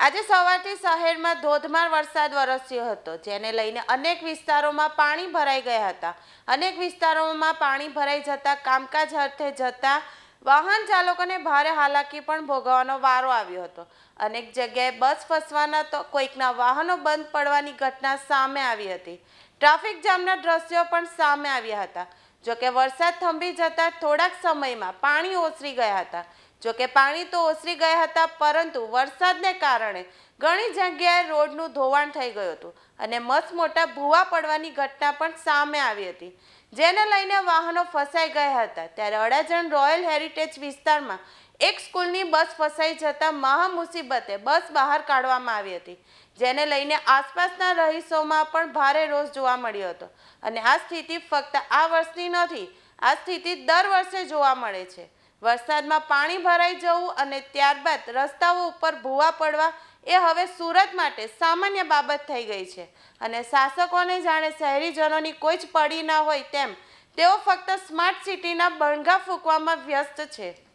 આજે સવારથી શહેરમાં ધોધમાર વરસાદ વરસ્યો હતો, જેને લઈને અનેક વિસ્તારોમાં પાણી ભરાઈ ગયા હતા. અનેક વિસ્તારોમાં પાણી ભરાઈ જતા કામકાજ અર્થે જતા વાહન ચાલકોને ભારે હાલાકી પણ ભોગવવાનો વારો આવ્યો હતો. અનેક જગ્યાએ બસ ફસવાના તો કોઈકના વાહનો બંધ પડવાની ઘટના સામે આવી હતી. ટ્રાફિક જામના દ્રશ્યો પણ સામે આવ્યા હતા. જોકે વરસાદ થંભી જતા થોડાક સમયમાં પાણી ઓસરી ગયા હતા. જોકે પાણી તો ઓસરી ગયા હતા, પરંતુ વરસાદને કારણે ઘણી જગ્યાએ રોડનું ધોવાણ થઈ ગયું હતું અને મસમોટા મોટા ભૂવા પડવાની ઘટના પણ સામે આવી હતી. જેને લઈને વાહનો ફસાઈ ગયા હતા. ત્યારે અડાજણ રોયલ હેરિટેજ વિસ્તારમાં એક સ્કૂલની બસ ફસાઈ જતા મહા મુસીબતે બસ બહાર કાઢવામાં આવી હતી. જેને લઈને આસપાસના રહીશોમાં પણ ભારે રોષ જોવા મળ્યો હતો. અને આ સ્થિતિ ફક્ત આ વર્ષની નથી, આ સ્થિતિ દર વર્ષે જોવા મળે છે. વરસાદમાં પાણી ભરાઈ જવું અને ત્યારબાદ રસ્તાઓ ઉપર ભૂવા પડવા એ હવે સુરત માટે સામાન્ય બાબત થઈ ગઈ છે. અને શાસકોને જાણે શહેરીજનોની કોઈ જ પડી ના હોય તેમ, તેઓ ફક્ત સ્માર્ટ સિટીના બણગા ફૂંકવામાં વ્યસ્ત છે.